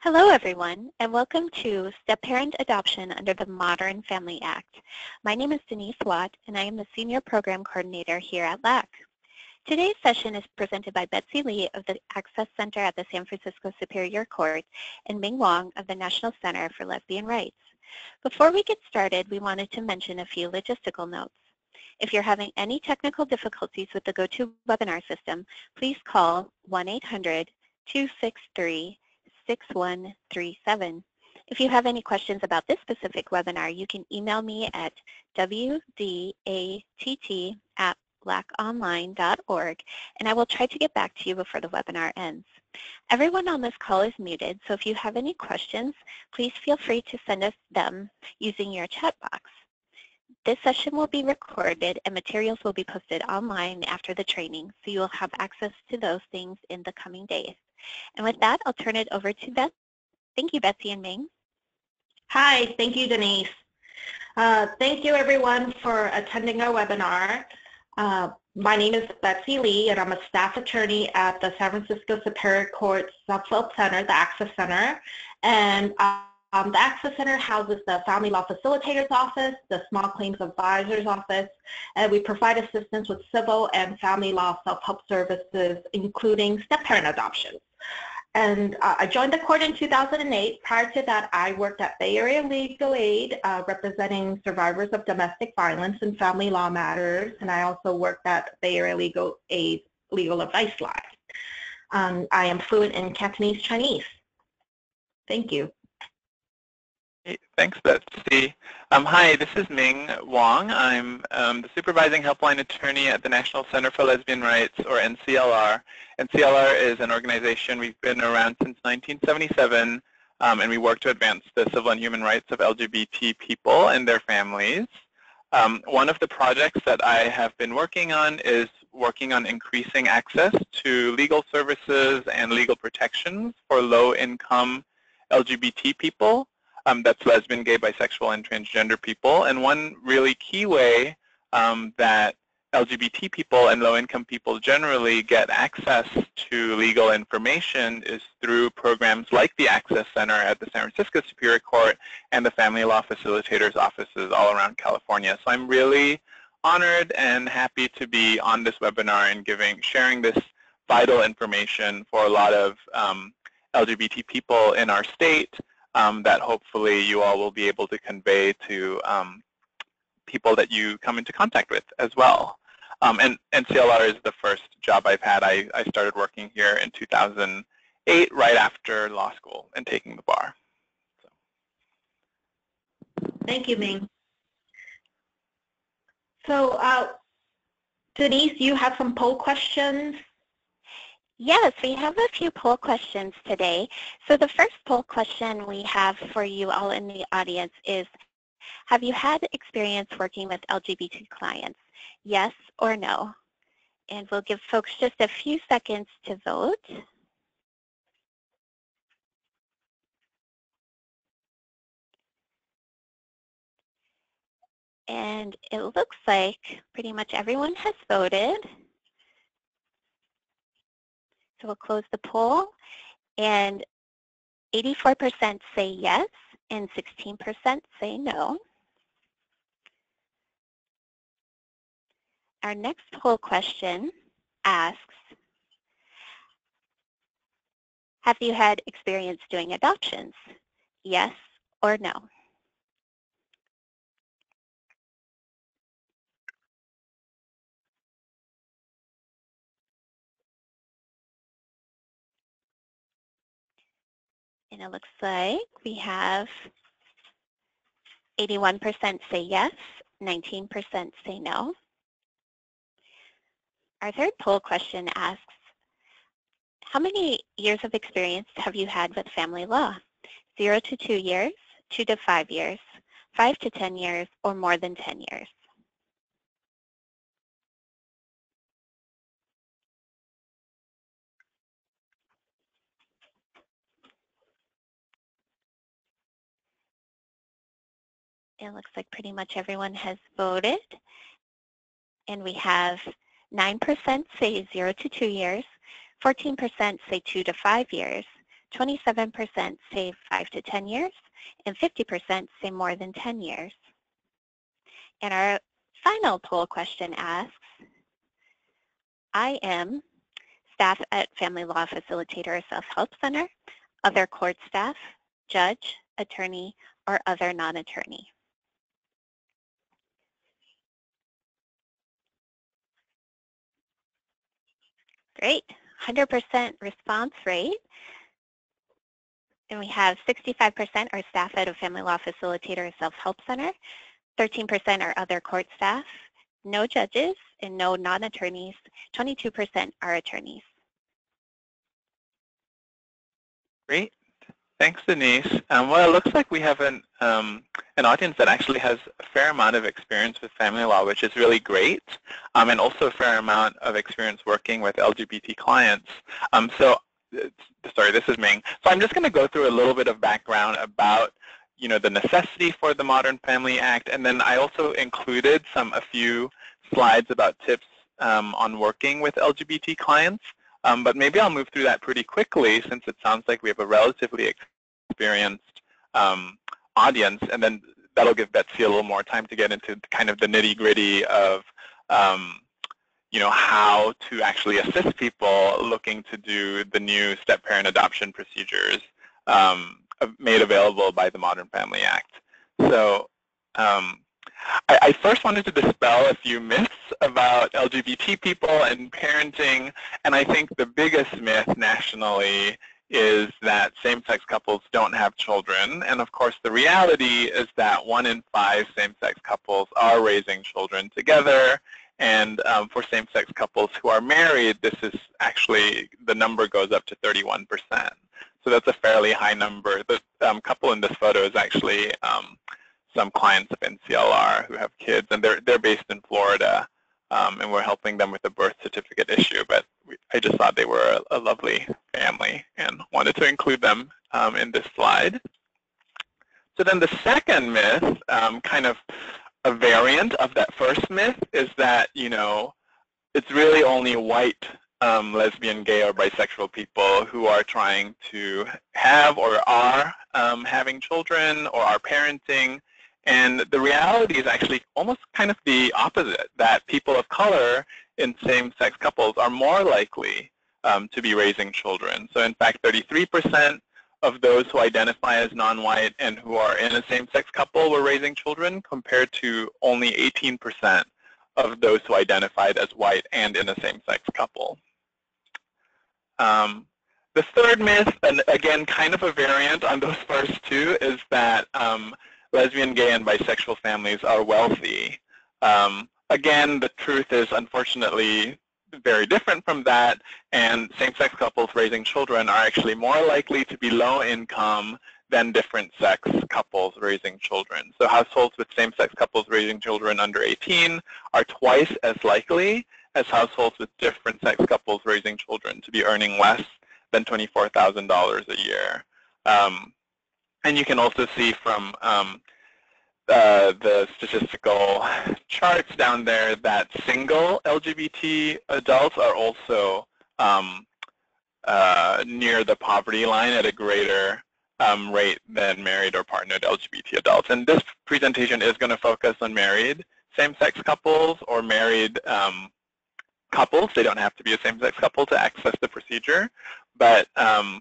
Hello, everyone, and welcome to Step-Parent Adoption under the Modern Family Act. My name is Denise Watt, and I am the Senior Program Coordinator here at LAAC. Today's session is presented by Betsy Lee of the Access Center at the San Francisco Superior Court and Ming Wong of the National Center for Lesbian Rights. Before we get started, we wanted to mention a few logistical notes. If you're having any technical difficulties with the GoToWebinar system, please call 1-800-263 6137. If you have any questions about this specific webinar, you can email me at wdatt at laaconline.org and I will try to get back to you before the webinar ends. Everyone on this call is muted, so if you have any questions, please feel free to send us them using your chat box. This session will be recorded and materials will be posted online after the training, so you will have access to those things in the coming days. And with that, I'll turn it over to Beth. Thank you, Betsy and Ming. Hi, thank you, Denise. Uh, thank you, everyone, for attending our webinar. Uh, my name is Betsy Lee, and I'm a staff attorney at the San Francisco Superior Court Self-Help Center, the Access Center. And um, the Access Center houses the Family Law Facilitator's Office, the Small Claims Advisor's Office, and we provide assistance with civil and family law self-help services, including step-parent adoption. And uh, I joined the court in 2008. Prior to that, I worked at Bay Area Legal Aid, uh, representing survivors of domestic violence and family law matters. And I also worked at Bay Area Legal Aid Legal Advice Line. Um, I am fluent in Cantonese Chinese. Thank you. Thanks, Betsy. Um, hi, this is Ming Wong. I'm um, the supervising helpline attorney at the National Center for Lesbian Rights, or NCLR. NCLR is an organization we've been around since 1977, um, and we work to advance the civil and human rights of LGBT people and their families. Um, one of the projects that I have been working on is working on increasing access to legal services and legal protections for low-income LGBT people um, that's lesbian, gay, bisexual, and transgender people. And one really key way um, that LGBT people and low-income people generally get access to legal information is through programs like the Access Center at the San Francisco Superior Court and the Family Law Facilitators offices all around California. So I'm really honored and happy to be on this webinar and giving, sharing this vital information for a lot of um, LGBT people in our state um, that hopefully you all will be able to convey to um, people that you come into contact with as well. Um, and NCLR is the first job I've had. I, I started working here in 2008, right after law school and taking the bar. So. Thank you, Ming. So uh, Denise, you have some poll questions Yes, we have a few poll questions today. So the first poll question we have for you all in the audience is, have you had experience working with LGBT clients? Yes or no? And we'll give folks just a few seconds to vote. And it looks like pretty much everyone has voted. So we'll close the poll. And 84% say yes and 16% say no. Our next poll question asks, have you had experience doing adoptions? Yes or no? And it looks like we have 81% say yes, 19% say no. Our third poll question asks, how many years of experience have you had with family law? Zero to two years, two to five years, five to 10 years, or more than 10 years? It looks like pretty much everyone has voted. And we have 9% say 0 to 2 years, 14% say 2 to 5 years, 27% say 5 to 10 years, and 50% say more than 10 years. And our final poll question asks, I am staff at Family Law Facilitator Self-Help Center, other court staff, judge, attorney, or other non-attorney. Great, 100% response rate. And we have 65% are staff at a family law facilitator or self-help center, 13% are other court staff, no judges, and no non-attorneys, 22% are attorneys. Great. Thanks, Denise. Um, well, it looks like we have an, um, an audience that actually has a fair amount of experience with family law, which is really great, um, and also a fair amount of experience working with LGBT clients. Um, so, uh, sorry, this is Ming. So I'm just going to go through a little bit of background about you know, the necessity for the Modern Family Act, and then I also included some a few slides about tips um, on working with LGBT clients. Um, but maybe I'll move through that pretty quickly since it sounds like we have a relatively experienced um, audience, and then that'll give Betsy a little more time to get into kind of the nitty-gritty of um, you know, how to actually assist people looking to do the new step-parent adoption procedures um, made available by the Modern Family Act. So um, I, I, first wanted to dispel a few myths about LGBT people and parenting, and I think the biggest myth nationally is that same-sex couples don't have children. And of course, the reality is that one in five same-sex couples are raising children together. And um, for same-sex couples who are married, this is actually, the number goes up to 31%. So that's a fairly high number. The um, couple in this photo is actually um, some clients of NCLR who have kids, and they're they're based in Florida, um, and we're helping them with a birth certificate issue. But we, I just thought they were a, a, lovely family and wanted to include them um, in this slide. So then the second myth, um, kind of a variant of that first myth, is that you know it's really only white um, lesbian, gay, or bisexual people who are trying to have or are um, having children or are parenting and the reality is actually almost kind of the opposite, that people of color in same-sex couples are more likely um, to be raising children. So in fact, 33% of those who identify as non-white and who are in a same-sex couple were raising children compared to only 18% of those who identified as white and in a same-sex couple. Um, the third myth, and again kind of a variant on those first two, is that um, lesbian, gay, and bisexual families are wealthy. Um, again, the truth is unfortunately very different from that, and same-sex couples raising children are actually more likely to be low income than different sex couples raising children. So households with same-sex couples raising children under 18 are twice as likely as households with different sex couples raising children to be earning less than $24,000 a year. Um, and you can also see from um, uh, the statistical charts down there that single LGBT adults are also um, uh, near the poverty line at a greater um, rate than married or partnered LGBT adults. And this presentation is going to focus on married same-sex couples or married um, couples. They don't have to be a same-sex couple to access the procedure. But um,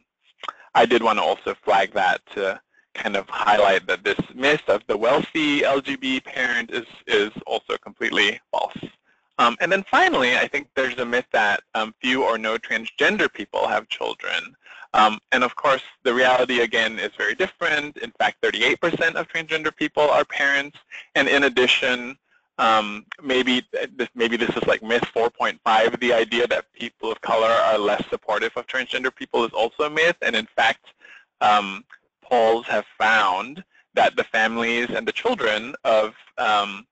I did want to also flag that to kind of highlight that this myth of the wealthy LGB parent is, is also completely false. Um, and then finally, I think there's a myth that um, few or no transgender people have children. Um, and of course, the reality again is very different. In fact, 38% of transgender people are parents. And in addition, um, maybe this, maybe this is like myth 4.5. The idea that people of color are less supportive of transgender people is also a myth. And in fact, um, polls have found that the families and the children of um,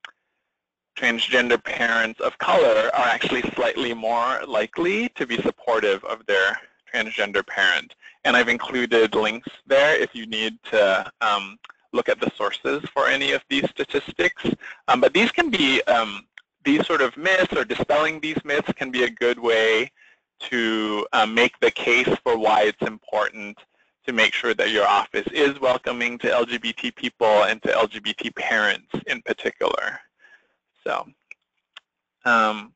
transgender parents of color are actually slightly more likely to be supportive of their transgender parent. And I've included links there if you need to um, look at the sources for any of these statistics. Um, but these can be, um, these sort of myths or dispelling these myths can be a good way to uh, make the case for why it's important to make sure that your office is welcoming to LGBT people and to LGBT parents in particular. So, um,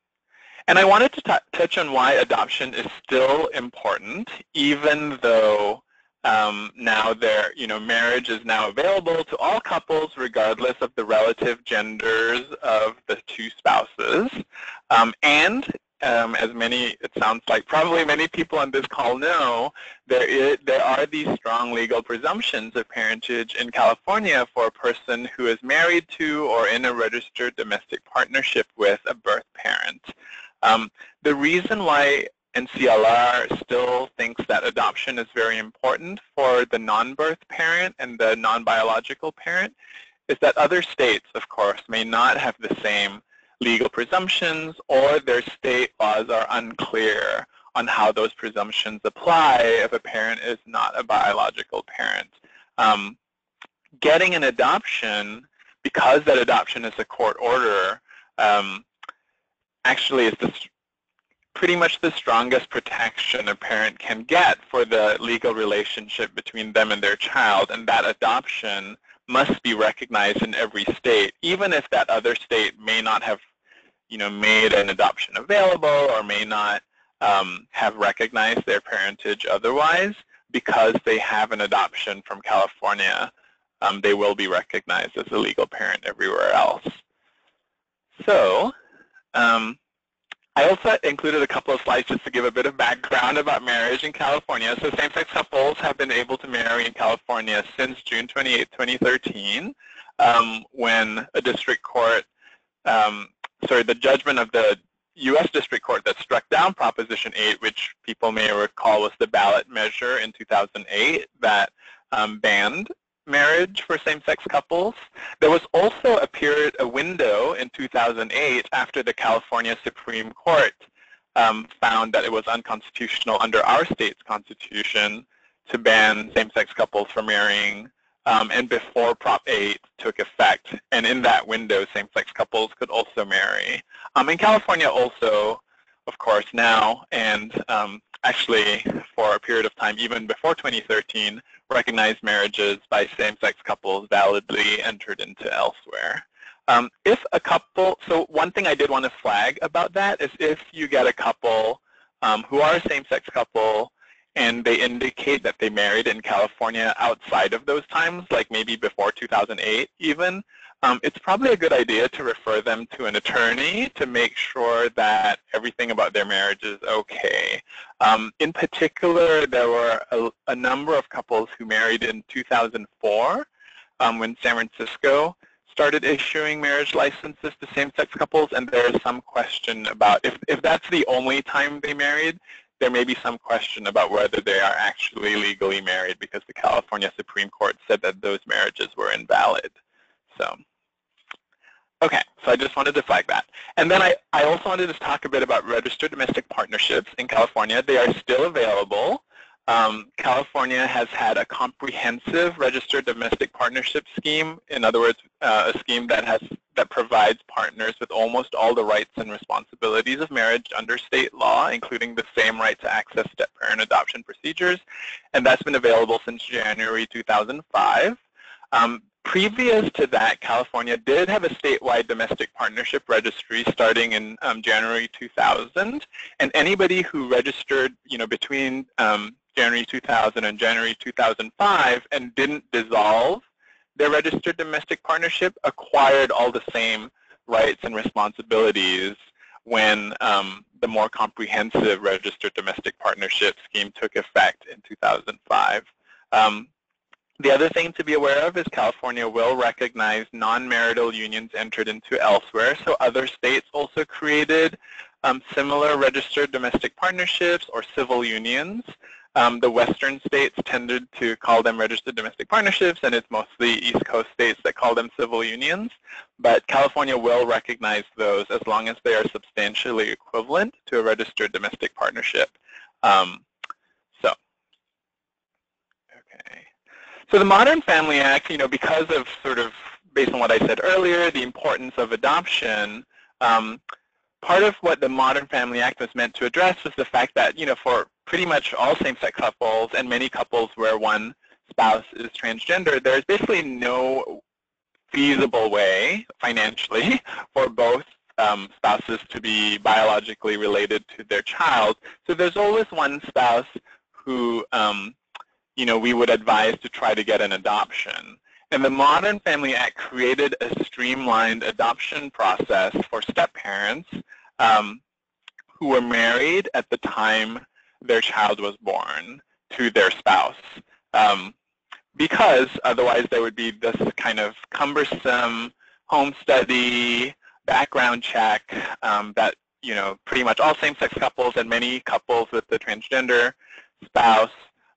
and I wanted to touch on why adoption is still important, even though um, now there, you know, marriage is now available to all couples regardless of the relative genders of the two spouses. Um, and um, as many, it sounds like probably many people on this call know, there, is, there are these strong legal presumptions of parentage in California for a person who is married to or in a registered domestic partnership with a birth parent. Um, the reason why NCLR still thinks that adoption is very important for the non-birth parent and the non-biological parent is that other states, of course, may not have the same legal presumptions or their state laws are unclear on how those presumptions apply if a parent is not a biological parent. Um, getting an adoption, because that adoption is a court order, um, actually is the, pretty much the strongest protection a parent can get for the legal relationship between them and their child, and that adoption must be recognized in every state, even if that other state may not have, you know, made an adoption available or may not um, have recognized their parentage otherwise, because they have an adoption from California, um, they will be recognized as a legal parent everywhere else. So um, I also included a couple of slides just to give a bit of background about marriage in California. So same-sex couples have been able to marry in California since June 28, 2013, um, when a district court, um, sorry, the judgment of the U.S. District Court that struck down Proposition 8, which people may recall was the ballot measure in 2008 that um, banned marriage for same-sex couples. There was also a period, a window in 2008 after the California Supreme Court um, found that it was unconstitutional under our state's constitution to ban same-sex couples from marrying um, and before Prop 8 took effect. And in that window, same-sex couples could also marry. Um, in California also, of course, now, and um, actually for a period of time, even before 2013, recognized marriages by same-sex couples validly entered into elsewhere. Um, if a couple, so one thing I did want to flag about that is if you get a couple um, who are a same-sex couple and they indicate that they married in California outside of those times, like maybe before 2008 even, um, it's probably a good idea to refer them to an attorney to make sure that everything about their marriage is okay. Um, in particular, there were a, a, number of couples who married in 2004 um, when San Francisco started issuing marriage licenses to same-sex couples, and there is some question about if, if that's the only time they married, there may be some question about whether they are actually legally married because the California Supreme Court said that those marriages were invalid. So, okay, so I just wanted to flag that. And then I, I also wanted to talk a bit about registered domestic partnerships in California. They are still available. Um, California has had a comprehensive registered domestic partnership scheme. In other words, uh, a scheme that has that provides partners with almost all the rights and responsibilities of marriage under state law, including the same right to access step-parent adoption procedures, and that's been available since January 2005. Um, Previous to that, California did have a statewide domestic partnership registry starting in um, January 2000, and anybody who registered, you know, between um, January 2000 and January 2005 and didn't dissolve their registered domestic partnership acquired all the same rights and responsibilities when um, the more comprehensive registered domestic partnership scheme took effect in 2005. Um, the other thing to be aware of is California will recognize non-marital unions entered into elsewhere. So other states also created um, similar registered domestic partnerships or civil unions. Um, the western states tended to call them registered domestic partnerships, and it's mostly East Coast states that call them civil unions. But California will recognize those as long as they are substantially equivalent to a registered domestic partnership. Um, so, okay. So the Modern Family Act, you know, because of sort of, based on what I said earlier, the importance of adoption, um, part of what the Modern Family Act was meant to address was the fact that, you know, for pretty much all same-sex couples and many couples where one spouse is transgender, there's basically no feasible way financially for both um, spouses to be biologically related to their child. So there's always one spouse who, um, you know, we would advise to try to get an adoption. And the Modern Family Act created a streamlined adoption process for step-parents um, who were married at the time their child was born to their spouse. Um, because otherwise there would be this kind of cumbersome home study, background check um, that, you know, pretty much all same-sex couples and many couples with the transgender spouse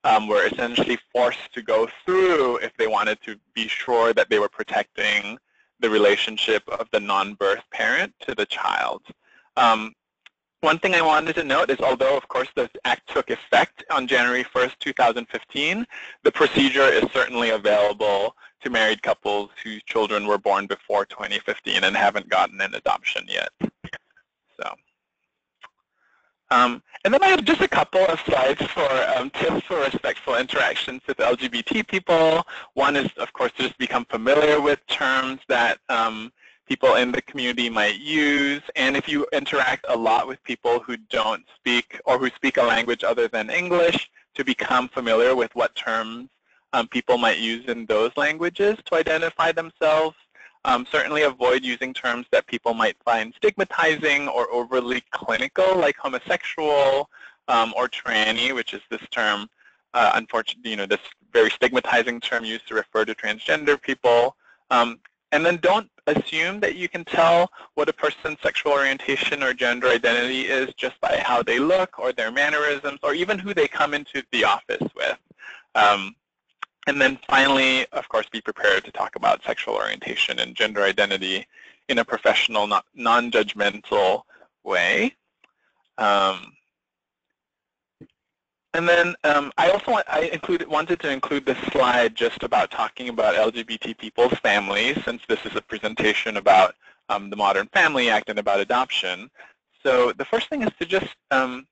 um, were essentially forced to go through if they wanted to be sure that they were protecting the relationship of the non-birth parent to the child. Um, one thing I wanted to note is although, of course, the act took effect on January 1st, 2015, the procedure is certainly available to married couples whose children were born before 2015 and haven't gotten an adoption yet. So, um, and then I have just a couple of slides for um, tips for respectful interactions with LGBT people. One is, of course, to just become familiar with terms that um, people in the community might use. And if you interact a lot with people who don't speak or who speak a language other than English, to become familiar with what terms um, people might use in those languages to identify themselves. Um, certainly avoid using terms that people might find stigmatizing or overly clinical, like homosexual um, or tranny, which is this term, uh, unfortunately, you know, this very stigmatizing term used to refer to transgender people. Um, and then don't assume that you can tell what a person's sexual orientation or gender identity is just by how they look or their mannerisms or even who they come into the office with. Um, and then finally, of course, be prepared to talk about sexual orientation and gender identity in a professional, non-judgmental way. Um, and then um, I also want, I included, wanted to include this slide just about talking about LGBT people's families, since this is a presentation about um, the Modern Family Act and about adoption. So the first thing is to just, um,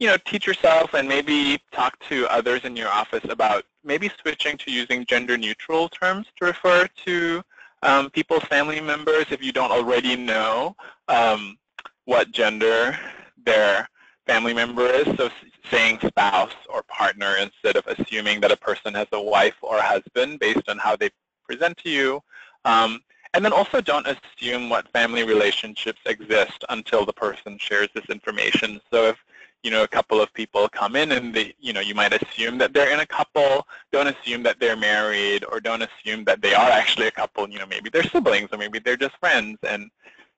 you know, teach yourself and maybe talk to others in your office about maybe switching to using gender-neutral terms to refer to um, people's family members if you don't already know um, what gender their family member is. So saying spouse or partner instead of assuming that a person has a wife or a husband based on how they present to you. Um, and then also don't assume what family relationships exist until the person shares this information. So if you know a couple of people come in and they, you know you might assume that they're in a couple, don't assume that they're married or don't assume that they are actually a couple. You know maybe they're siblings or maybe they're just friends. And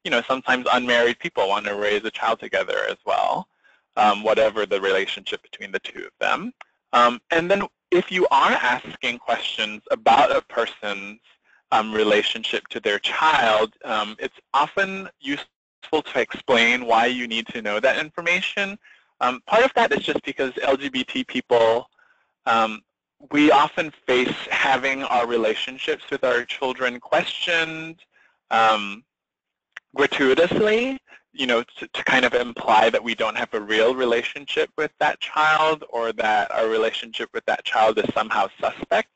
you know sometimes unmarried people want to raise a child together as well um, whatever the relationship between the two of them. Um, and then if you are asking questions about a person's um, relationship to their child, um, it's often useful to explain why you need to know that information. Um, part of that is just because LGBT people, um, we often face having our relationships with our children questioned gratuitously you know, to, to, kind of imply that we don't have a real relationship with that child or that our relationship with that child is somehow suspect.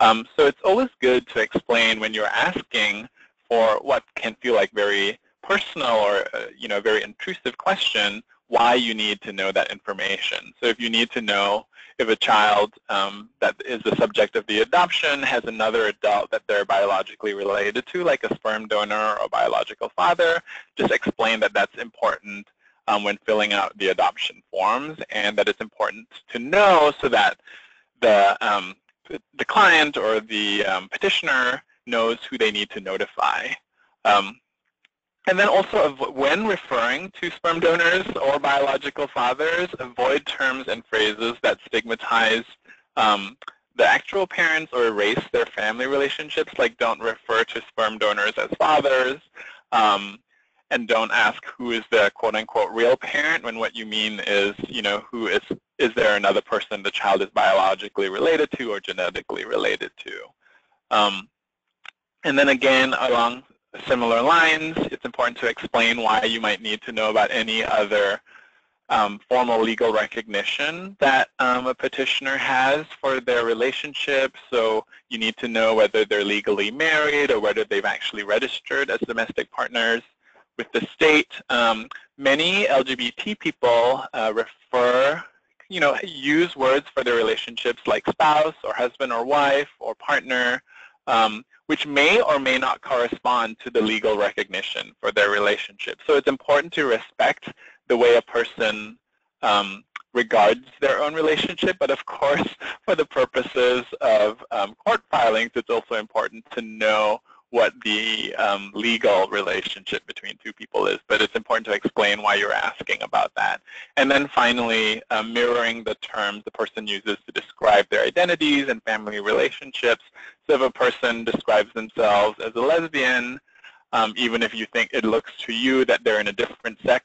Um, so it's always good to explain when you're asking for what can feel like very personal or, uh, you know, very intrusive question, why you need to know that information. So if you need to know if a child um, that is the subject of the adoption has another adult that they're biologically related to, like a sperm donor or a biological father, just explain that that's important um, when filling out the adoption forms and that it's important to know so that the, um, the client or the um, petitioner knows who they need to notify. Um, and then also, when referring to sperm donors or biological fathers, avoid terms and phrases that stigmatize um, the actual parents or erase their family relationships, like don't refer to sperm donors as fathers, um, and don't ask who is the quote-unquote real parent when what you mean is, you know, who is, is there another person the child is biologically related to or genetically related to. Um, and then again, along similar lines, it's important to explain why you might need to know about any other um, formal legal recognition that um, a petitioner has for their relationship. So you need to know whether they're legally married or whether they've actually registered as domestic partners with the state. Um, many LGBT people uh, refer, you know, use words for their relationships like spouse or husband or wife or partner, um, which may or may not correspond to the legal recognition for their relationship. So it's important to respect the way a person um, regards their own relationship, but of course, for the purposes of um, court filings, it's also important to know what the um, legal relationship between two people is, but it's important to explain why you're asking about that. And then finally, uh, mirroring the terms the person uses to describe their identities and family relationships. So if a person describes themselves as a lesbian, um, even if you think it looks to you that they're in a different sex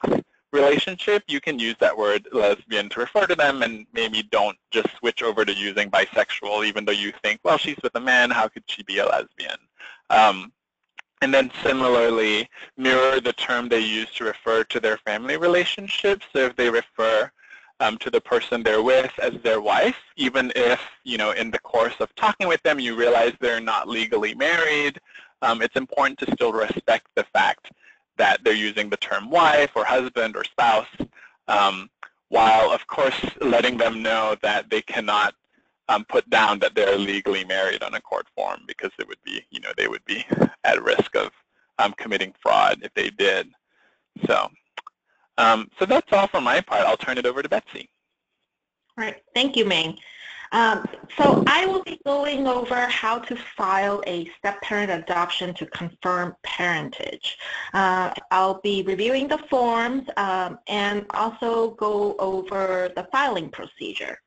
relationship, you can use that word lesbian to refer to them and maybe don't just switch over to using bisexual even though you think, well, she's with a man, how could she be a lesbian? Um, and then similarly, mirror the term they use to refer to their family relationships. So if they refer um, to the person they're with as their wife, even if, you know, in the course of talking with them, you realize they're not legally married, um, it's important to still respect the fact that they're using the term wife or husband or spouse, um, while of course letting them know that they cannot um, put down that they're legally married on a court form because it would be, you know, they would be at risk of um, committing fraud if they did. So, um, so that's all for my part. I'll turn it over to Betsy. All right. Thank you, Ming. Um, so I will be going over how to file a step-parent adoption to confirm parentage. Uh, I'll be reviewing the forms um, and also go over the filing procedure.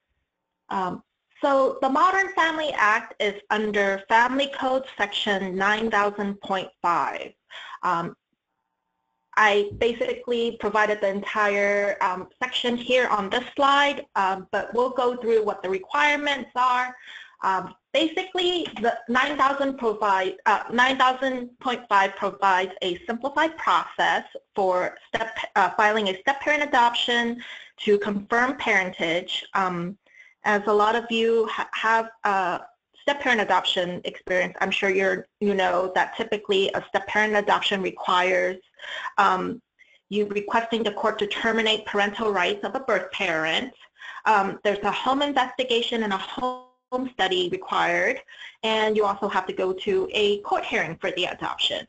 Um, so the Modern Family Act is under Family Code Section 9000.5. Um, I basically provided the entire um, section here on this slide, um, but we'll go through what the requirements are. Um, basically, the 9000 provide, uh, 9000.5 provides a simplified process for step, uh, filing a step-parent adoption to confirm parentage. Um, as a lot of you ha have uh, step-parent adoption experience, I'm sure you're, you know that typically a step-parent adoption requires um, you requesting the court to terminate parental rights of a birth parent. Um, there's a home investigation and a home study required, and you also have to go to a court hearing for the adoption.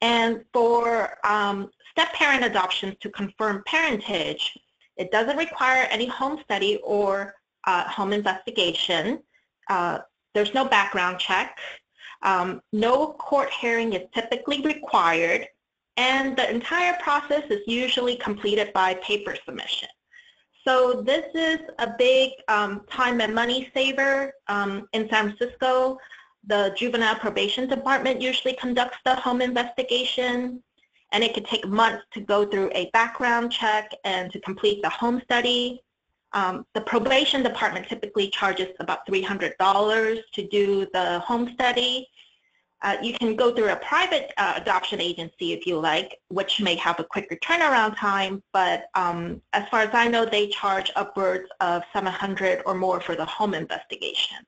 And for um, step-parent adoptions to confirm parentage, it doesn't require any home study or uh, home investigation. Uh, there's no background check. Um, no court hearing is typically required, and the entire process is usually completed by paper submission. So this is a big um, time and money saver. Um, in San Francisco, the Juvenile Probation Department usually conducts the home investigation, and it could take months to go through a background check and to complete the home study. Um, the probation department typically charges about $300 to do the home study. Uh, you can go through a private uh, adoption agency if you like, which may have a quicker turnaround time, but um, as far as I know, they charge upwards of 700 or more for the home investigation.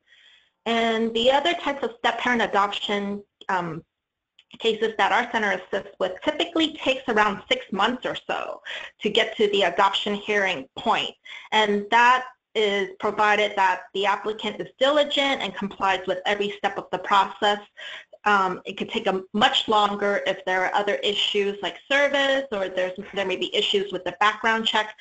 And the other types of step-parent adoption um, cases that our center assists with typically takes around six months or so to get to the adoption hearing point. And that is provided that the applicant is diligent and complies with every step of the process. Um, it could take a much longer if there are other issues like service or there's, there may be issues with the background check.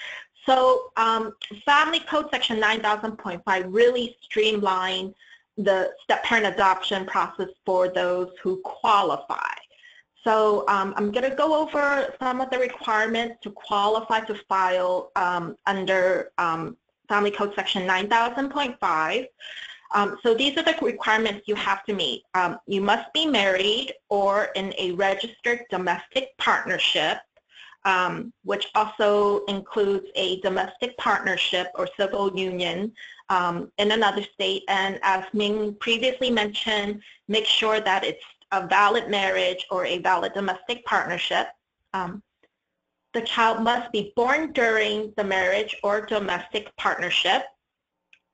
So um, Family Code Section 9000.5 really streamlined the step-parent adoption process for those who qualify. So um, I'm going to go over some of the requirements to qualify to file um, under um, Family Code Section 9000.5. Um, so these are the requirements you have to meet. Um, you must be married or in a registered domestic partnership, um, which also includes a domestic partnership or civil union um, in another state. And as Ming previously mentioned, make sure that it's a valid marriage or a valid domestic partnership. Um, the child must be born during the marriage or domestic partnership.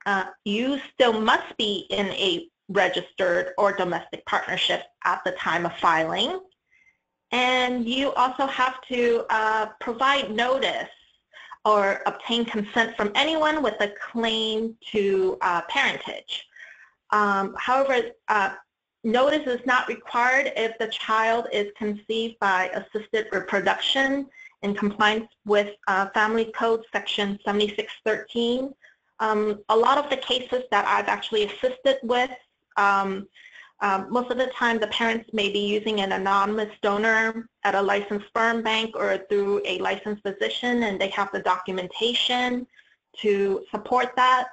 Uh, you still must be in a registered or domestic partnership at the time of filing. And you also have to uh, provide notice or obtain consent from anyone with a claim to uh, parentage. Um, however, uh, notice is not required if the child is conceived by assisted reproduction in compliance with uh, Family Code Section 7613. Um, a lot of the cases that I've actually assisted with, um, um, most of the time the parents may be using an anonymous donor at a licensed sperm bank or through a licensed physician and they have the documentation to support that.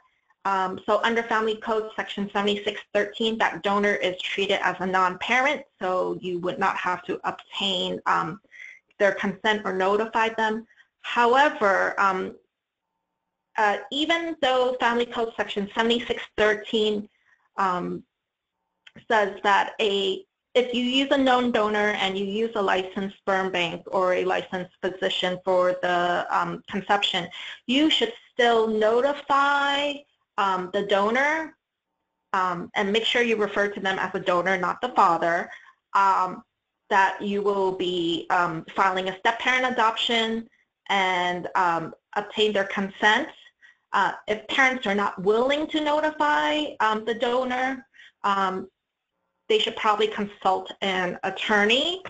Um, so under Family Code Section 7613, that donor is treated as a non-parent, so you would not have to obtain um, their consent or notify them. However, um, uh, even though Family Code Section 7613 um, says that a if you use a known donor and you use a licensed sperm bank or a licensed physician for the um, conception, you should still notify um, the donor um, and make sure you refer to them as a donor, not the father, um, that you will be um, filing a step-parent adoption and um, obtain their consent. Uh, if parents are not willing to notify um, the donor, they should probably consult an attorney.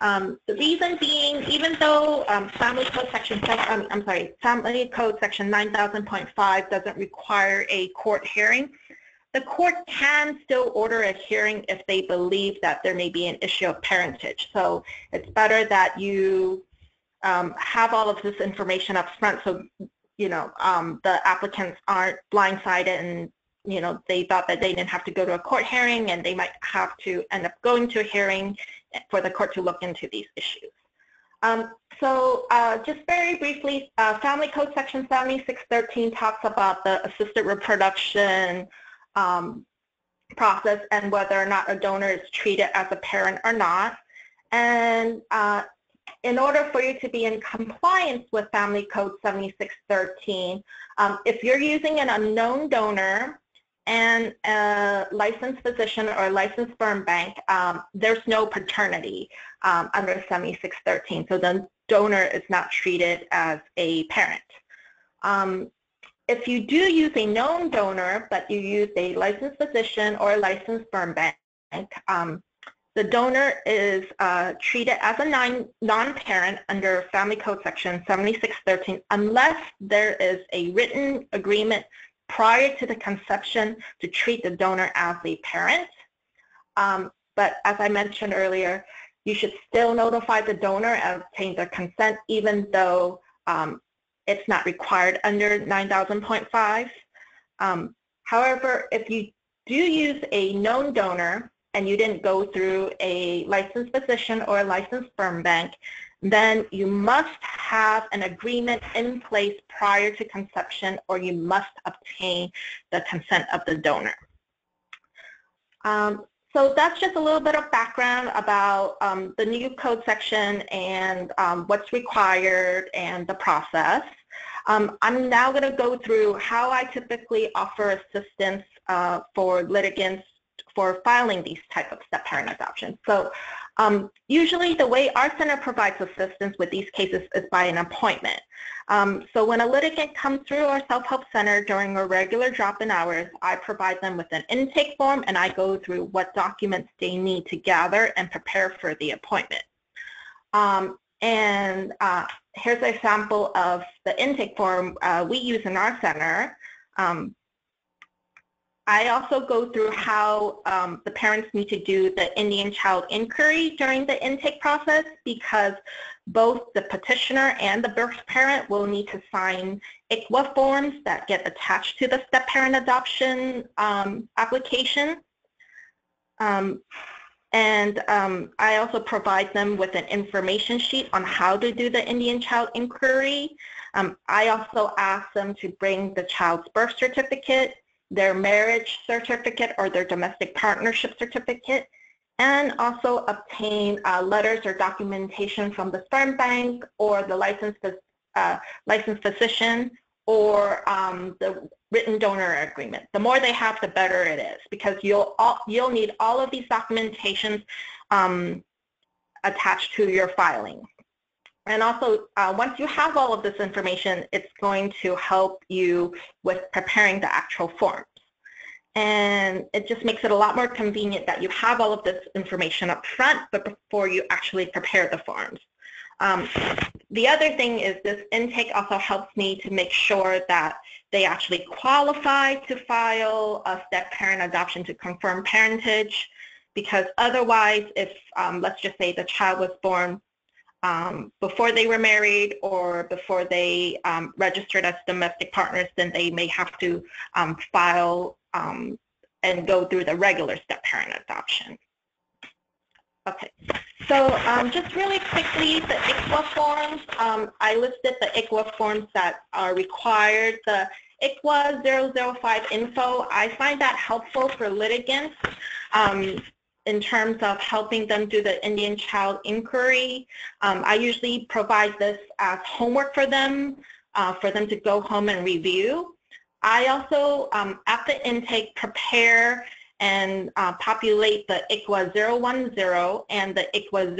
Um, the reason being, even though um, Family Code Section, um, I'm sorry, Family Code Section 9000.5 doesn't require a court hearing, the court can still order a hearing if they believe that there may be an issue of parentage. So it's better that you um, have all of this information up front so you know um, the applicants aren't blindsided and you know they thought that they didn't have to go to a court hearing and they might have to end up going to a hearing for the court to look into these issues. Um, so uh, just very briefly, uh, Family Code Section 7613 talks about the assisted reproduction um, process and whether or not a donor is treated as a parent or not. And uh, in order for you to be in compliance with Family Code 7613, um, if you're using an unknown donor and a licensed physician or a licensed sperm bank, um, there's no paternity um, under 7613. So the donor is not treated as a parent. Um, if you do use a known donor, but you use a licensed physician or a licensed sperm bank, um, the donor is uh, treated as a non-parent under Family Code Section 7613 unless there is a written agreement prior to the conception to treat the donor as a parent. Um, but as I mentioned earlier, you should still notify the donor and obtain their consent even though um, it's not required under 9000.5. Um, however, if you do use a known donor and you didn't go through a licensed physician or a licensed sperm bank, then you must have an agreement in place prior to conception or you must obtain the consent of the donor. Um, so that's just a little bit of background about um, the new code section and um, what's required and the process. Um, I'm now going to go through how I typically offer assistance uh, for litigants for filing these type of step-parent adoptions. So um, usually the way our center provides assistance with these cases is by an appointment. Um, so when a litigant comes through our self-help center during our regular drop-in hours, I provide them with an intake form and I go through what documents they need to gather and prepare for the appointment. Um, and uh, here's an example of the intake form uh, we use in our center. Um, I also go through how um, the parents need to do the Indian child inquiry during the intake process because both the petitioner and the birth parent will need to sign ICWA forms that get attached to the step-parent adoption um, application. Um, and um, I also provide them with an information sheet on how to do the Indian child inquiry. Um, I also ask them to bring the child's birth certificate, their marriage certificate or their domestic partnership certificate, and also obtain uh, letters or documentation from the sperm bank or the licensed, uh, licensed physician or um, the written donor agreement. The more they have, the better it is because you'll all, you'll need all of these documentations um, attached to your filing. And also, uh, once you have all of this information, it's going to help you with preparing the actual forms. And it just makes it a lot more convenient that you have all of this information up front but before you actually prepare the forms. Um, the other thing is this intake also helps me to make sure that they actually qualify to file a step-parent adoption to confirm parentage because otherwise if, um, let's just say the child was born um, before they were married or before they um, registered as domestic partners, then they may have to um, file um, and go through the regular step-parent adoption. Okay, so um, just really quickly, the ICWA forms, um, I listed the ICWA forms that are required. The ICWA 005 info, I find that helpful for litigants in terms of helping them do the Indian child inquiry. Um, I usually provide this as homework for them, uh, for them to go home and review. I also, um, at the intake, prepare and uh, populate the ICWA 010 and the ICWA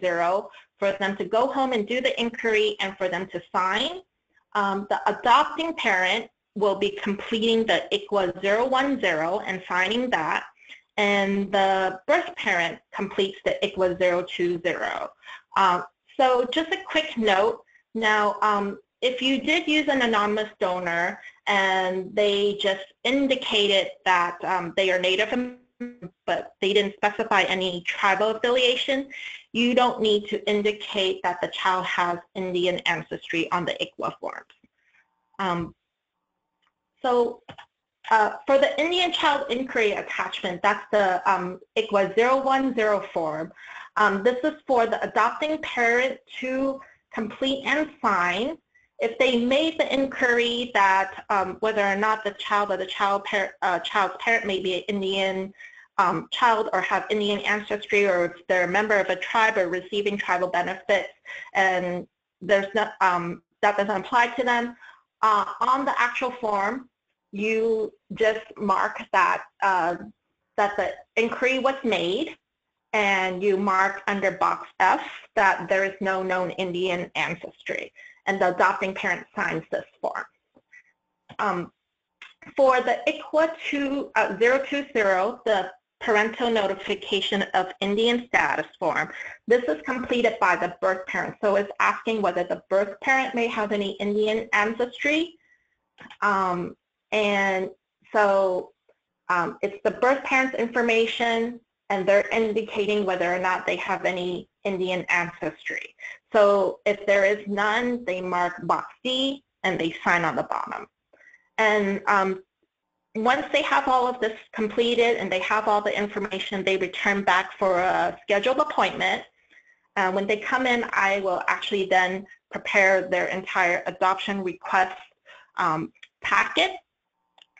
020 for them to go home and do the inquiry and for them to sign. Um, the adopting parent will be completing the ICWA 010 and signing that and the birth parent completes the ICWA 020. Um, so just a quick note, now um, if you did use an anonymous donor and they just indicated that um, they are Native American, but they didn't specify any tribal affiliation, you don't need to indicate that the child has Indian ancestry on the ICWA forms. Um, so uh, for the Indian Child Inquiry attachment, that's the um, ICWA 010 form. Um, this is for the adopting parent to complete and sign. If they made the inquiry that um, whether or not the child or the child par uh, child's parent may be an Indian um, child or have Indian ancestry or if they're a member of a tribe or receiving tribal benefits and there's not, um, that doesn't apply to them, uh, on the actual form, you just mark that uh, that the inquiry was made and you mark under box F that there is no known Indian ancestry and the adopting parent signs this form. Um, for the ICWA 2, uh, 020, the parental notification of Indian status form, this is completed by the birth parent. So it's asking whether the birth parent may have any Indian ancestry. Um, and so um, it's the birth parent's information and they're indicating whether or not they have any Indian ancestry. So if there is none, they mark box D and they sign on the bottom. And um, once they have all of this completed and they have all the information, they return back for a scheduled appointment. Uh, when they come in, I will actually then prepare their entire adoption request um, packet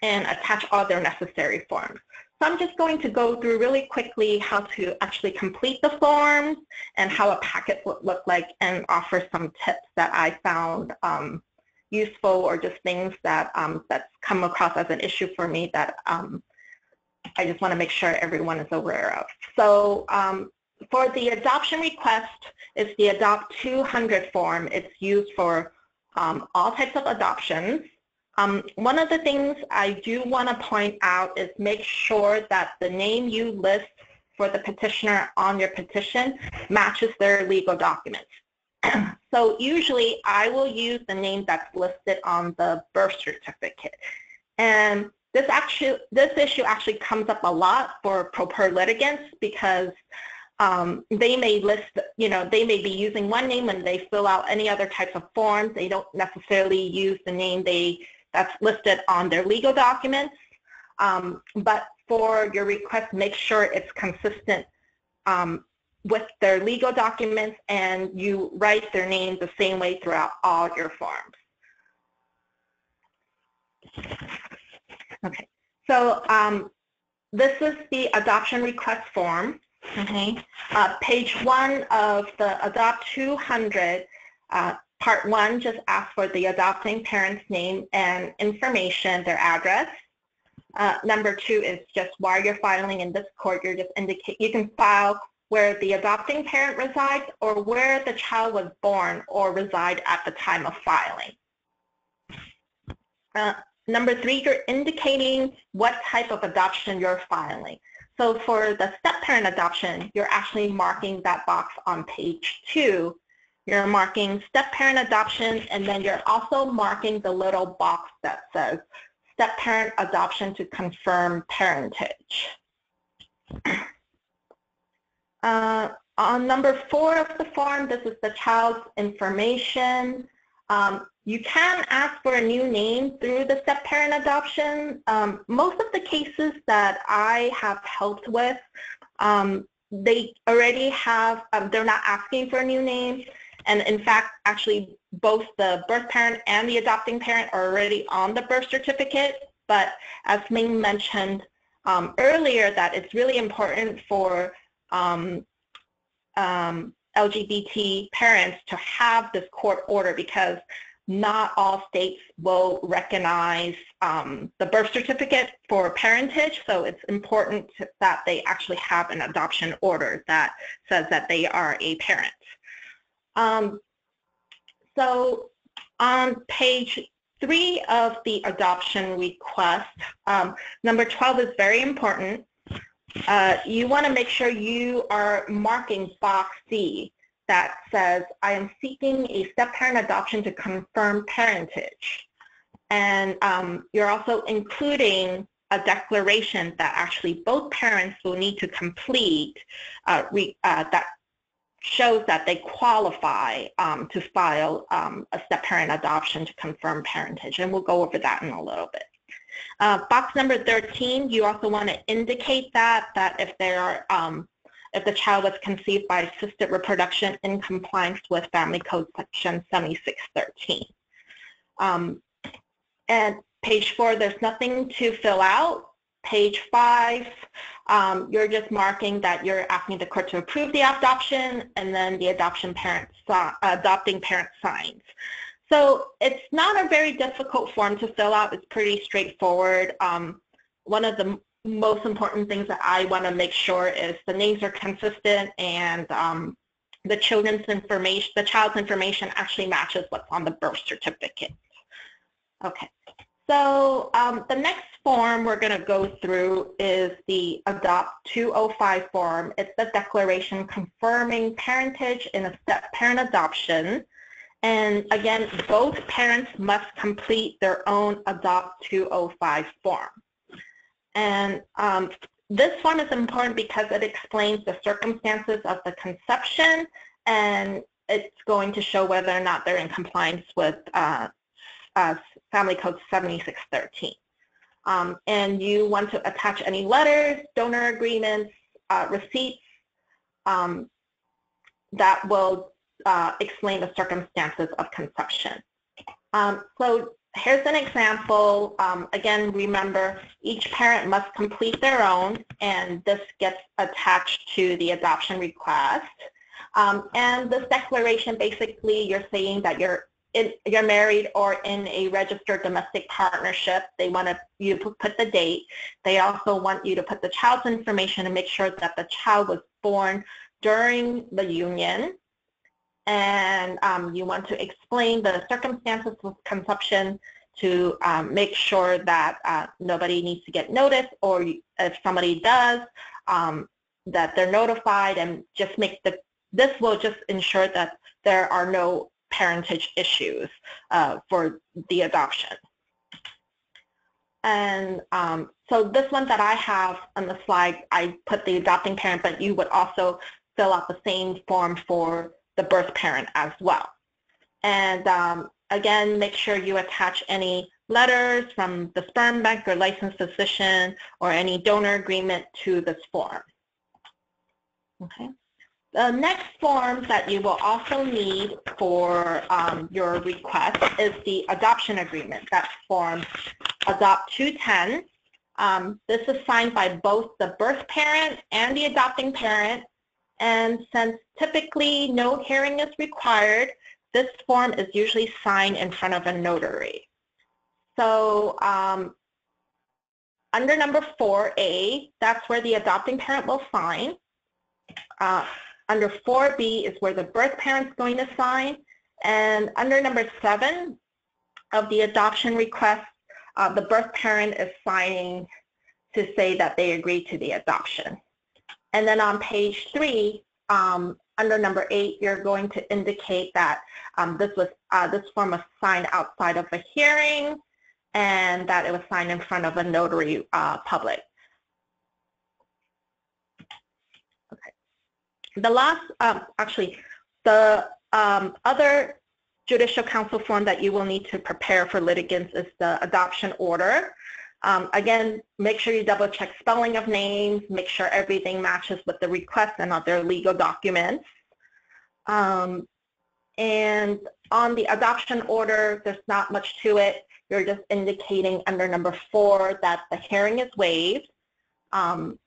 and attach all their necessary forms. So I'm just going to go through really quickly how to actually complete the forms and how a packet would look like and offer some tips that I found um, useful or just things that um, that's come across as an issue for me that um, I just want to make sure everyone is aware of. So um, for the adoption request, it's the Adopt 200 form. It's used for um, all types of adoptions. Um, one of the things I do want to point out is make sure that the name you list for the petitioner on your petition matches their legal documents. so usually I will use the name that's listed on the birth certificate. And this actually, this issue actually comes up a lot for pro per litigants because um, they may list, you know, they may be using one name when they fill out any other types of forms. They don't necessarily use the name they that's listed on their legal documents. Um, but for your request, make sure it's consistent um, with their legal documents and you write their name the same way throughout all your forms. Okay, so um, this is the adoption request form. Okay. Uh, page one of the Adopt 200, uh, part one just asks for the adopting parent's name and information, their address. Uh, number two is just why you're filing in this court, you're just indicate you can file where the adopting parent resides or where the child was born or reside at the time of filing. Uh, number three, you're indicating what type of adoption you're filing. So for the step-parent adoption, you're actually marking that box on page two. You're marking step-parent adoption, and then you're also marking the little box that says step-parent adoption to confirm parentage. Uh, on number four of the form, this is the child's information. Um, you can ask for a new name through the step-parent adoption. Um, most of the cases that I have helped with, um, they already have, um, they're not asking for a new name. And in fact, actually, both the birth parent and the adopting parent are already on the birth certificate. But as Ming mentioned um, earlier, that it's really important for um, um, LGBT parents to have this court order because not all states will recognize um, the birth certificate for parentage, so it's important that they actually have an adoption order that says that they are a parent. Um, so on page three of the adoption request, um, number 12 is very important. Uh, you want to make sure you are marking box C that says, I am seeking a step-parent adoption to confirm parentage. And um, you're also including a declaration that actually both parents will need to complete uh, re, uh, that shows that they qualify um, to file um, a step-parent adoption to confirm parentage. And we'll go over that in a little bit. Uh, box number 13, you also want to indicate that, that if there are, um, if the child was conceived by assisted reproduction in compliance with Family Code Section 7613. Um, and page four, there's nothing to fill out. Page five, um, you're just marking that you're asking the court to approve the adoption, and then the adoption parent, adopting parent signs. So it's not a very difficult form to fill out. It's pretty straightforward. Um, one of the most important things that I want to make sure is the names are consistent and um, the children's information, the child's information actually matches what's on the birth certificate. Okay, so um, the next form we're going to go through is the Adopt 205 form. It's the declaration confirming parentage in a step-parent adoption. And again, both parents must complete their own Adopt 205 form. And um, this form is important because it explains the circumstances of the conception and it's going to show whether or not they're in compliance with uh, uh, Family Code 7613. Um, and you want to attach any letters, donor agreements, uh, receipts um, that will uh, explain the circumstances of conception. Um, so here's an example. Um, again, remember, each parent must complete their own, and this gets attached to the adoption request. Um, and this declaration, basically, you're saying that you're in, you're married or in a registered domestic partnership. They want to you put the date. They also want you to put the child's information and make sure that the child was born during the union and um, you want to explain the circumstances of consumption to um, make sure that uh, nobody needs to get notice or if somebody does, um, that they're notified and just make the, this will just ensure that there are no parentage issues uh, for the adoption. And um, so this one that I have on the slide, I put the adopting parent, but you would also fill out the same form for the birth parent as well. And um, again, make sure you attach any letters from the sperm bank or licensed physician or any donor agreement to this form. Okay. The next form that you will also need for um, your request is the adoption agreement. That's form Adopt 210. Um, this is signed by both the birth parent and the adopting parent. And since typically no hearing is required, this form is usually signed in front of a notary. So um, under number 4A, that's where the adopting parent will sign. Uh, under 4B is where the birth parent's going to sign. And under number 7 of the adoption request, uh, the birth parent is signing to say that they agree to the adoption. And then on page 3, um, under number 8, you're going to indicate that um, this was uh, this form was signed outside of a hearing and that it was signed in front of a notary uh, public. Okay. The last, um, actually, the um, other judicial council form that you will need to prepare for litigants is the adoption order. Um, again, make sure you double check spelling of names, make sure everything matches with the request and other legal documents. Um, and on the adoption order, there's not much to it. You're just indicating under number four that the hearing is waived um,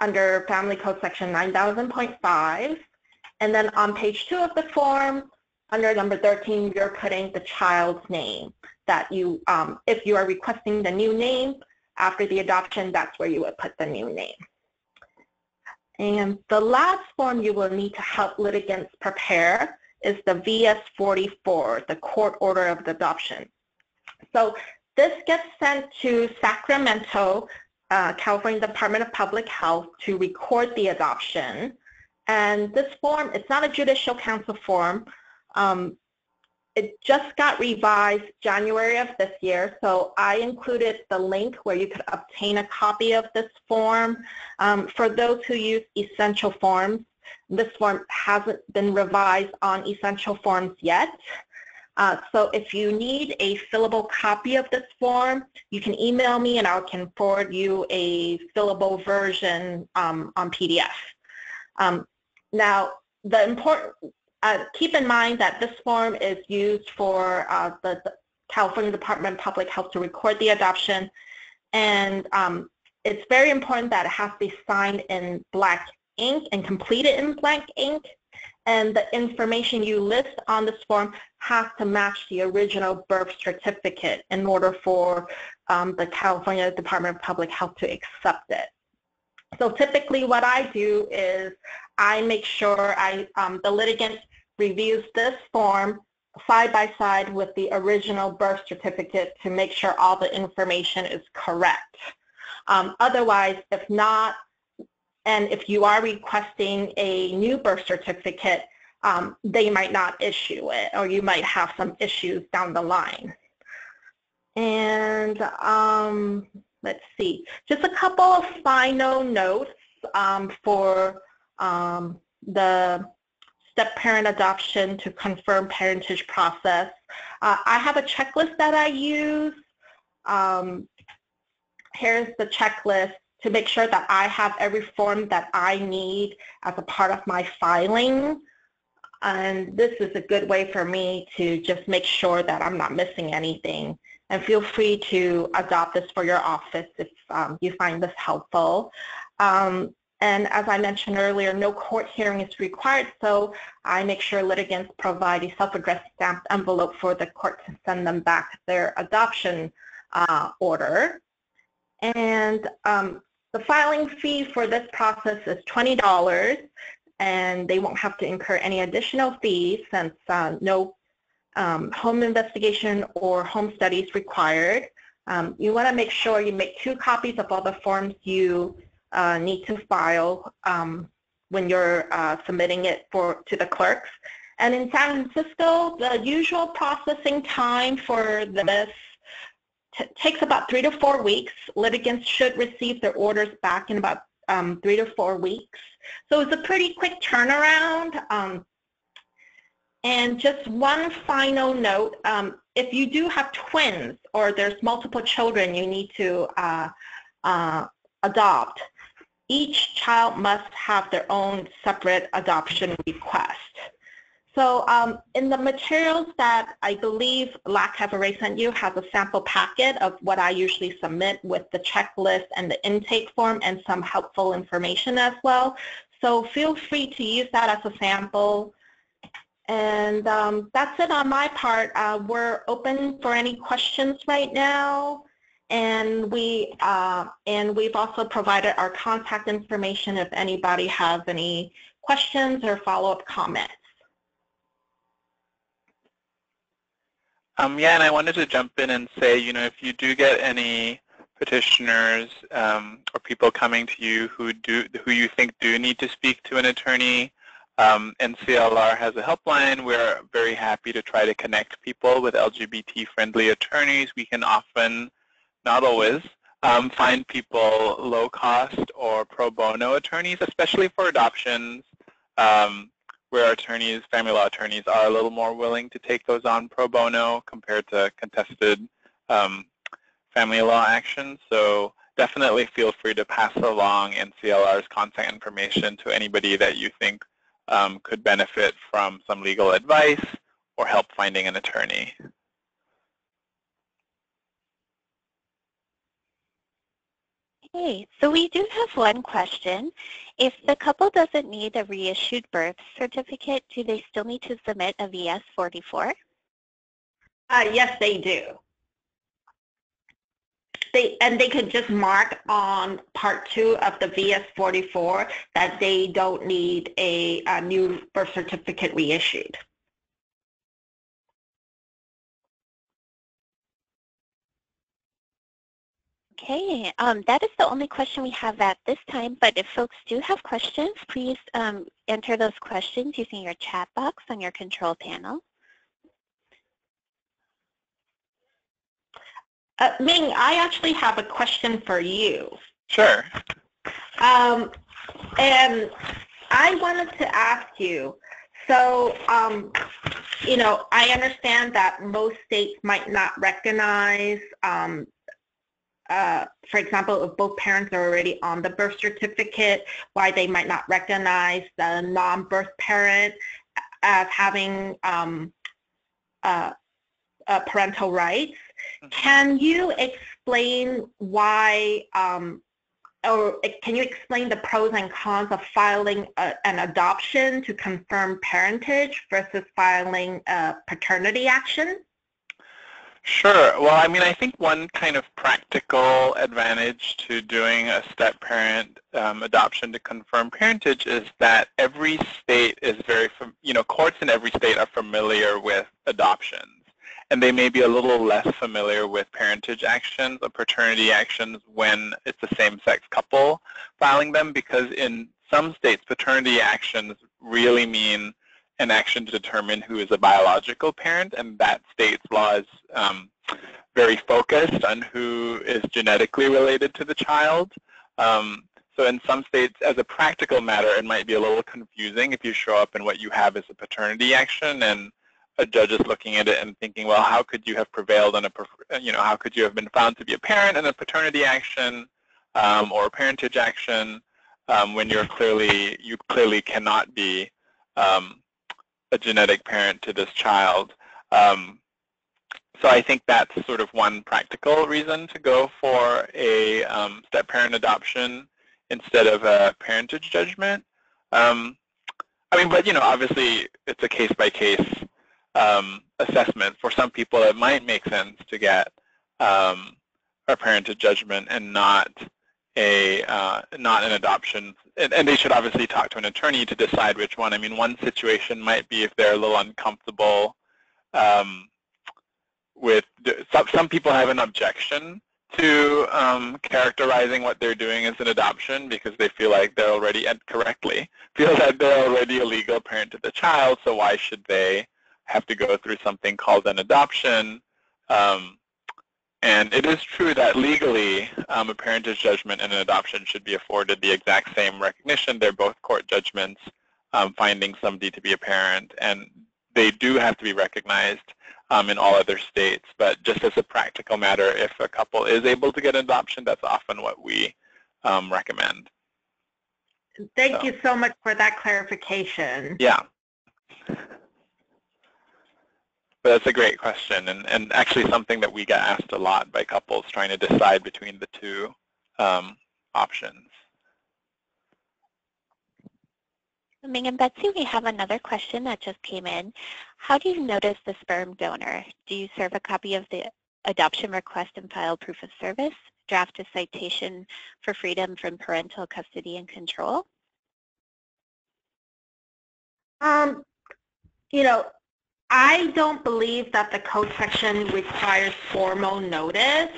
under Family Code Section 9000.5. And then on page two of the form, under number 13, you're putting the child's name that you, um, if you are requesting the new name after the adoption, that's where you would put the new name. And the last form you will need to help litigants prepare is the VS-44, the court order of adoption. So this gets sent to Sacramento, uh, California Department of Public Health to record the adoption. And this form, it's not a judicial council form. Um, it just got revised January of this year, so I included the link where you could obtain a copy of this form. Um, for those who use Essential Forms, this form hasn't been revised on Essential Forms yet. Uh, so if you need a fillable copy of this form, you can email me and I can forward you a fillable version um, on PDF. Um, now, the important uh, keep in mind that this form is used for uh, the, the, California Department of Public Health to record the adoption. And um, it's very important that it has to be signed in black ink and completed in black ink. And the information you list on this form has to match the original birth certificate in order for um, the California Department of Public Health to accept it. So typically what I do is I make sure I, um, the litigant reviews this form side by side with the original birth certificate to make sure all the information is correct. Um, otherwise, if not, and if you are requesting a new birth certificate, um, they might not issue it or you might have some issues down the line. And um, let's see, just a couple of final notes um, for um, the step-parent adoption to confirm parentage process. Uh, I have a checklist that I use. Um, here's the checklist to make sure that I have every form that I need as a part of my filing. And this is a good way for me to just make sure that I'm not missing anything. And feel free to adopt this for your office if um, you find this helpful. Um, and as I mentioned earlier, no court hearing is required, so I make sure litigants provide a self-addressed stamped envelope for the court to send them back their adoption uh, order. And um, the filing fee for this process is $20, and they won't have to incur any additional fees since uh, no um, home investigation or home study is required. Um, you want to make sure you make two copies of all the forms you uh, need to file um, when you're uh, submitting it for to the clerks. And in San Francisco, the usual processing time for this takes about three to four weeks. Litigants should receive their orders back in about um, three to four weeks. So it's a pretty quick turnaround. Um, and just one final note, um, if you do have twins or there's multiple children you need to uh, uh, adopt, each child must have their own separate adoption request. So um, in the materials that I believe LAAC already sent you has a sample packet of what I usually submit with the checklist and the intake form and some helpful information as well. So feel free to use that as a sample. And um, that's it on my part. Uh, we're open for any questions right now. And we uh, and we've also provided our contact information if anybody has any questions or follow-up comments. Um, yeah, and I wanted to jump in and say, you know, if you do get any petitioners um, or people coming to you who do who you think do need to speak to an attorney, um, NCLR has a helpline. We're very happy to try to connect people with LGBT-friendly attorneys. We can often, not always, um, find people low-cost or pro bono attorneys, especially for adoptions. Um, where attorneys, family law attorneys, are a little more willing to take those on pro bono compared to contested um, family law actions. So definitely feel free to pass along NCLR's contact information to anybody that you think um, could benefit from some legal advice or help finding an attorney. Okay, so we do have one question. If the couple doesn't need a reissued birth certificate, do they still need to submit a VS-44? Uh, yes, they do. They, and they could just mark on part two of the VS-44 that they don't need a, a new birth certificate reissued. Okay, um, that is the only question we have at this time, but if folks do have questions, please um, enter those questions using your chat box on your control panel. Uh, Ming, I actually have a question for you. Sure. Um, and I wanted to ask you, so, um, you know, I understand that most states might not recognize um, uh, for example, if both parents are already on the birth certificate, why they might not recognize the non-birth parent as having um, uh, uh, parental rights. Mm-hmm. Can you explain why, um, or can you explain the pros and cons of filing a, an adoption to confirm parentage versus filing a paternity action? Sure. Well, I mean, I think one kind of practical advantage to doing a step-parent um, adoption to confirm parentage is that every state is very, you know, courts in every state are familiar with adoptions. And they may be a little less familiar with parentage actions or paternity actions when it's a same-sex couple filing them because in some states, paternity actions really mean an action to determine who is a biological parent, and that state's law is um, very focused on who is genetically related to the child. Um, so in some states, as a practical matter, it might be a little confusing if you show up and what you have is a paternity action and a judge is looking at it and thinking, well, how could you have prevailed on a, you know, how could you have been found to be a parent in a paternity action um, or a parentage action um, when you're clearly, you clearly cannot be um, a genetic parent to this child. Um, so I think that's sort of one practical reason to go for a um, step-parent adoption instead of a parentage judgment. Um, I mean, but you know, obviously it's a case-by-case um, assessment. For some people, it might make sense to get um, a parentage judgment and not a uh, not an adoption, and, and, they should obviously talk to an attorney to decide which one. I mean, one situation might be if they're a little uncomfortable um, with some, some people have an objection to um, characterizing what they're doing as an adoption because they feel like they're already, and correctly, feel that they're already a legal parent to the child, so why should they have to go through something called an adoption? Um, and it is true that legally, um, a parentage judgment and an adoption should be afforded the exact same recognition. They're both court judgments um, finding somebody to be a parent, and they do have to be recognized um, in all other states. But just as a practical matter, if a couple is able to get an adoption, that's often what we um, recommend. Thank so. you so much for that clarification. Yeah. But that's a great question, and, and actually something that we get asked a lot by couples trying to decide between the two um, options. Ming and Betsy, we have another question that just came in. How do you notice the sperm donor? Do you serve a copy of the adoption request and file proof of service? Draft a citation for freedom from parental custody and control? Um, you know, I don't believe that the code section requires formal notice.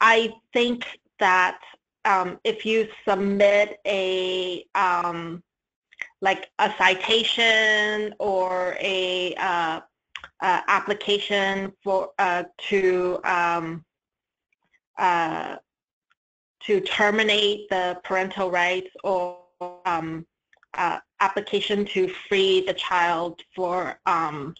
I think that um, if you submit a um, like a citation or a uh, uh, application for uh, to um, uh, to terminate the parental rights or um, uh, application to free the child for um,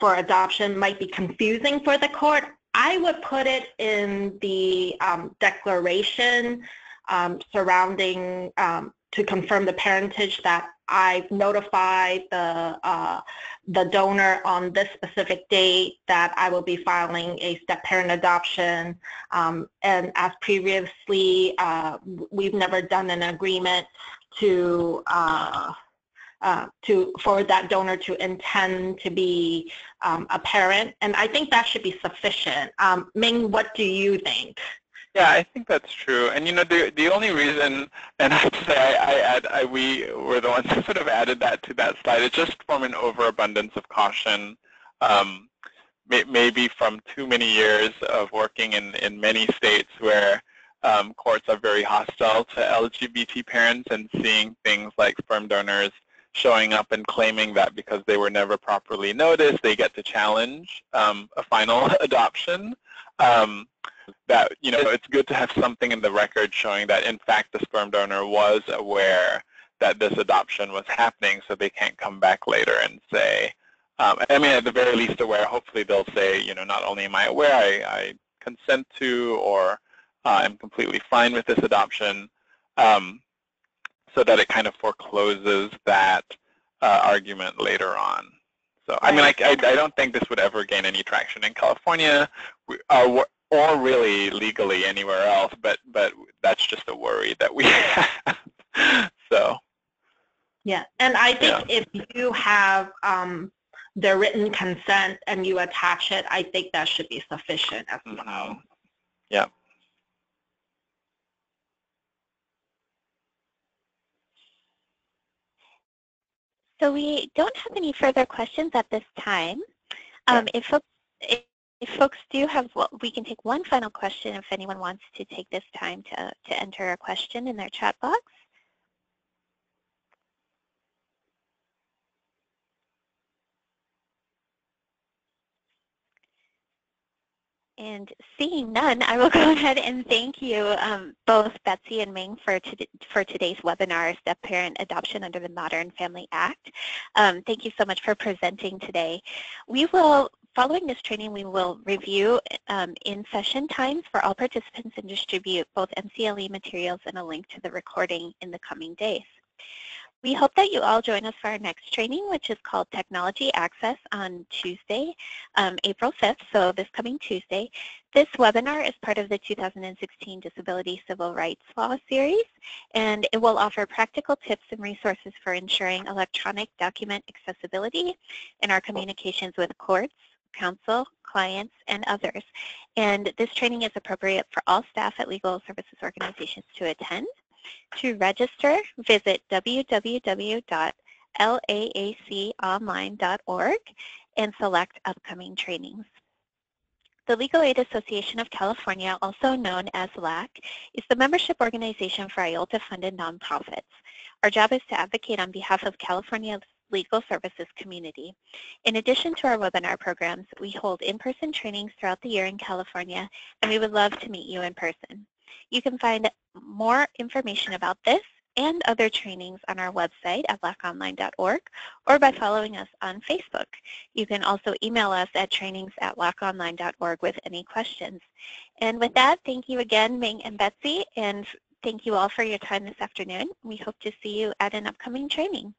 for adoption might be confusing for the court. I would put it in the um, declaration um, surrounding um, to confirm the parentage that I've notified the uh, the donor on this specific date that I will be filing a step-parent adoption. Um, and as previously, uh, we've never done an agreement to uh, uh, to for that donor to intend to be um, a parent, and I think that should be sufficient. Um, Ming, what do you think? Yeah, I think that's true. And you know, the the only reason, and I have to say, I, I, add, I we were the ones who sort of added that to that slide. It's just from an overabundance of caution, um, may, maybe from too many years of working in in many states where um, courts are very hostile to LGBT parents and seeing things like sperm donors showing up and claiming that because they were never properly noticed, they get to challenge um, a final adoption. Um, that you know it's good to have something in the record showing that in fact the sperm donor was aware that this adoption was happening so they can't come back later and say um, I mean at the very least aware hopefully they'll say you know not only am I aware I, I consent to or I'm completely fine with this adoption um, so that it kind of forecloses that uh, argument later on. So I mean, I, I, I, don't think this would ever gain any traction in California. Uh, or really legally anywhere else, but but that's just a worry that we have. so. Yeah, and I think yeah. if you have um, the written consent and you attach it, I think that should be sufficient as well. Yeah. So we don't have any further questions at this time. Um, if, if if folks do have, well, we can take one final question if anyone wants to take this time to, to enter a question in their chat box. And seeing none, I will go ahead and thank you um, both Betsy and Ming for, to, for today's webinar, Step Parent Adoption under the Modern Family Act. Um, thank you so much for presenting today. We will Following this training, we will review um, in-session times for all participants and distribute both MCLE materials and a link to the recording in the coming days. We hope that you all join us for our next training, which is called Technology Access on Tuesday, um, April 5th, so this coming Tuesday. This webinar is part of the 2016 Disability Civil Rights Law series, and it will offer practical tips and resources for ensuring electronic document accessibility in our communications with courts, counsel, clients, and others. And this training is appropriate for all staff at legal services organizations to attend. To register, visit www.laaconline.org and select upcoming trainings. The Legal Aid Association of California, also known as LAAC, is the membership organization for IOLTA-funded nonprofits. Our job is to advocate on behalf of California's legal services community. In addition to our webinar programs, we hold in-person trainings throughout the year in California, and we would love to meet you in person. You can find more information about this and other trainings on our website at laaconline.org or by following us on Facebook. You can also email us at trainings at laaconline.org with any questions. And with that, thank you again, Ming and Betsy, and thank you all for your time this afternoon. We hope to see you at an upcoming training.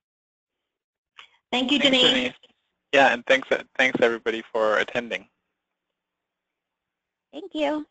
Thank you, Denise. Denise. Yeah, and thanks, uh, thanks everybody for attending. Thank you.